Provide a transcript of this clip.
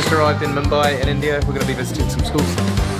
Just arrived in Mumbai in India. We're going to be visiting some schools.